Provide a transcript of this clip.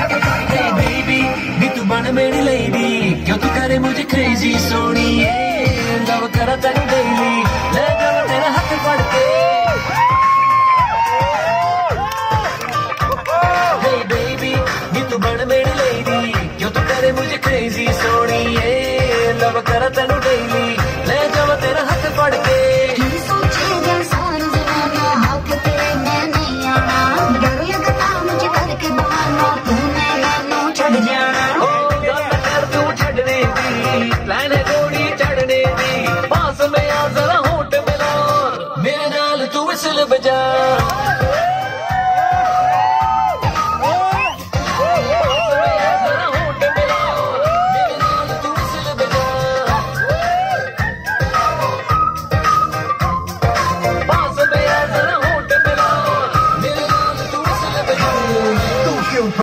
Hey baby, नी तू बन मेरी lady, क्यों तू करे मुझे crazy सोनी ये लव करा daily, ले जावा तेरा हाथ पढ़ के Hey baby, नी तू बन मेरी lady, क्यों तू करे मुझे crazy सोनी ये लव करा दी लैने घोड़ी चढ़ने की पास में आ जरा होट मिला। मेरे नाल तू इसल बजा